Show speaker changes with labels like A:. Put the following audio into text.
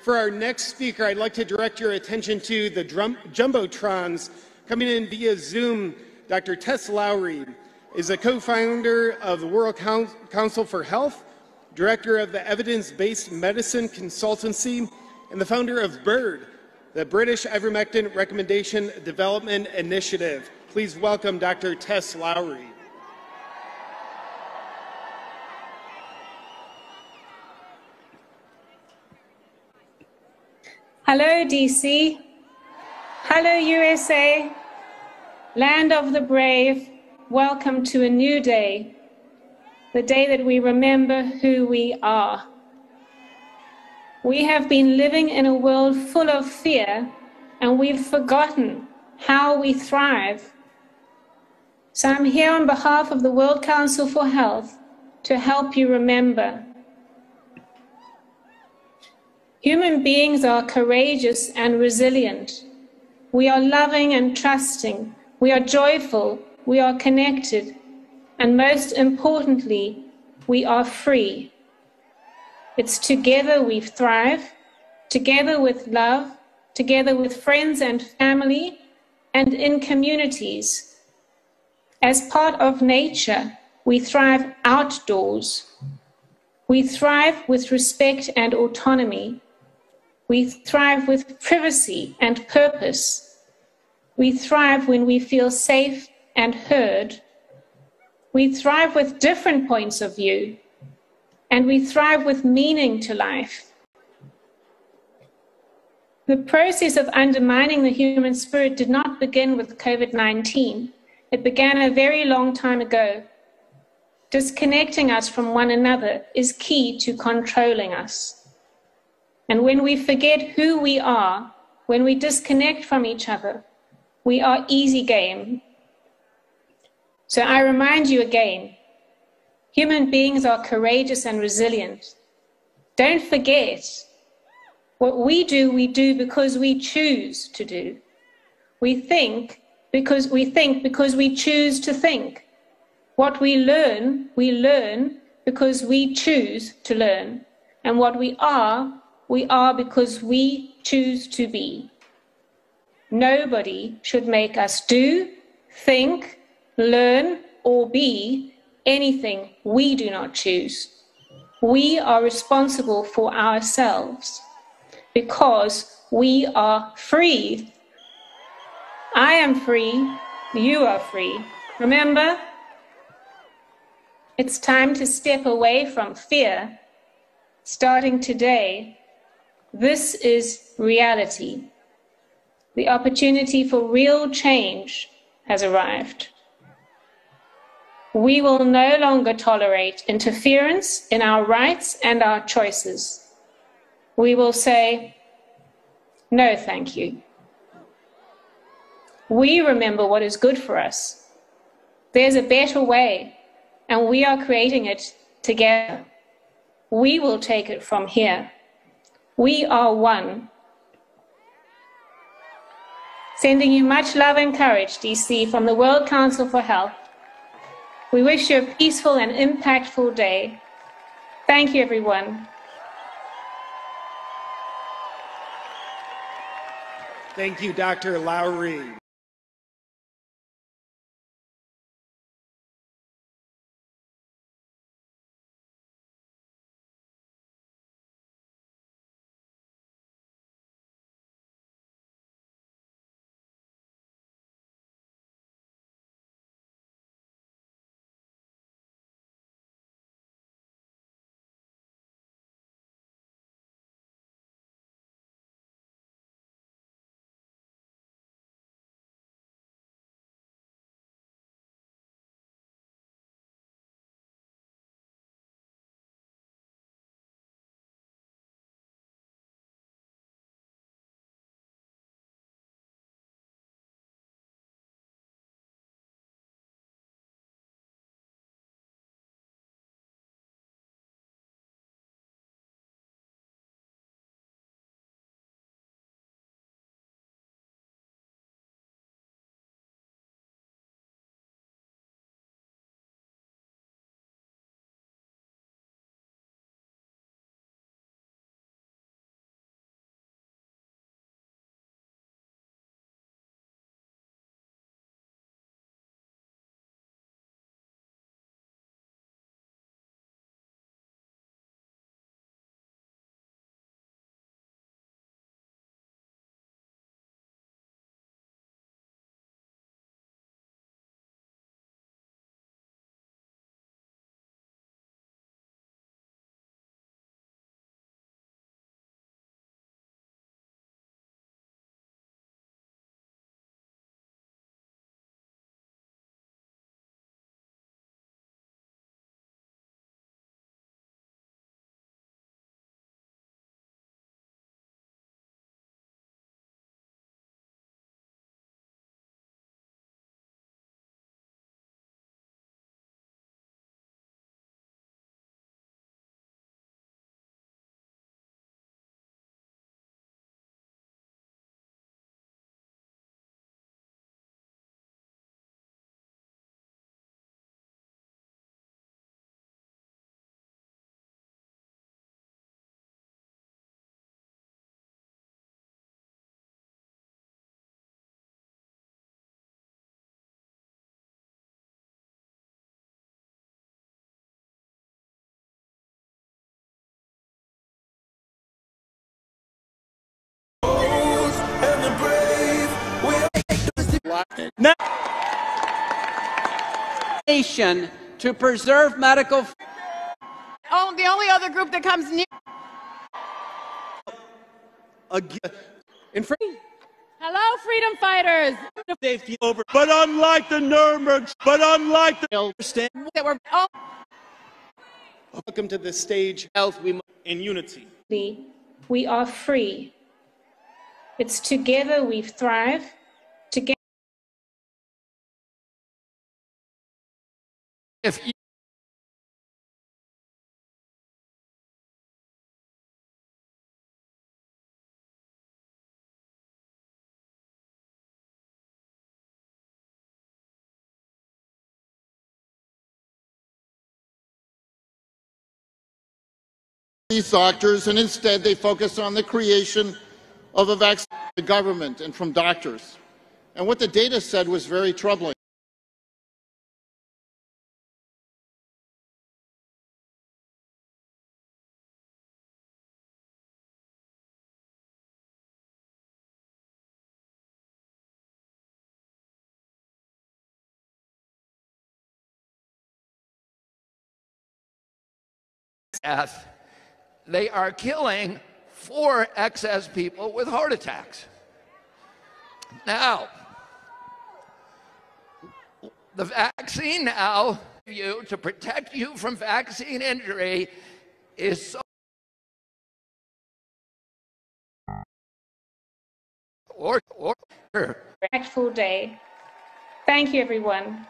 A: For our next speaker, I'd like to direct your attention to the drum, Jumbotrons coming in via Zoom. Dr. Tess Lawrie is a co-founder of the World Council for Health, director of the Evidence-Based Medicine Consultancy, and the founder of BIRD, the British Ivermectin Recommendation Development Initiative. Please welcome Dr. Tess Lawrie.
B: Hello, DC. Hello, USA. Land of the brave. Welcome to a new day. The day that we remember who we are. We have been living in a world full of fear, and we've forgotten how we thrive. So I'm here on behalf of the World Council for Health to help you remember Human beings are courageous and resilient. We are loving and trusting. We are joyful. We are connected. And most importantly, we are free. It's together we thrive, together with love, together with friends and family, and in communities. As part of nature, we thrive outdoors. We thrive with respect and autonomy. We thrive with privacy and purpose. We thrive when we feel safe and heard. We thrive with different points of view. And we thrive with meaning to life. The process of undermining the human spirit did not begin with COVID 19. It began a very long time ago. Disconnecting us from one another is key to controlling us. And when we forget who we are, when we disconnect from each other, we are easy game. So I remind you again human beings are courageous and resilient. Don't forget what we do, we do because we choose to do. We think because we think because we choose to think. What we learn, we learn because we choose to learn. And what we are, we are because we choose to be. Nobody should make us do, think, learn, or be anything we do not choose. We are responsible for ourselves because we are free. I am free, you are free. Remember? It's time to step away from fear. Starting today, this is reality. The opportunity for real change has arrived. We will no longer tolerate interference in our rights and our choices. We will say, no, thank you. We remember what is good for us. There's a better way, and we are creating it together. We will take it from here. We are one. Sending you much love and courage, DC, from the World Council for Health. We wish you a peaceful and impactful day. Thank you, everyone.
A: Thank you, Dr.
C: Lawrie.
D: Nation to preserve medical
E: Oh, the only other group that comes near.
C: again,
A: In front.
E: Hello, freedom fighters.
C: safety over. But unlike the Nuremberg, but unlike the understand
E: That were oh,
A: Welcome to the stage.
C: health, we must in unity.
B: We are free. It's together we thrive. Together.
F: If
G: these doctors, and instead they focus on the creation of a vaccine from the government and from doctors. And what the data said was very troubling.
F: Death, they are killing four excess people with heart attacks. Now, the vaccine now you to protect you from vaccine injury is so or or
B: Respectful day. Thank you, everyone.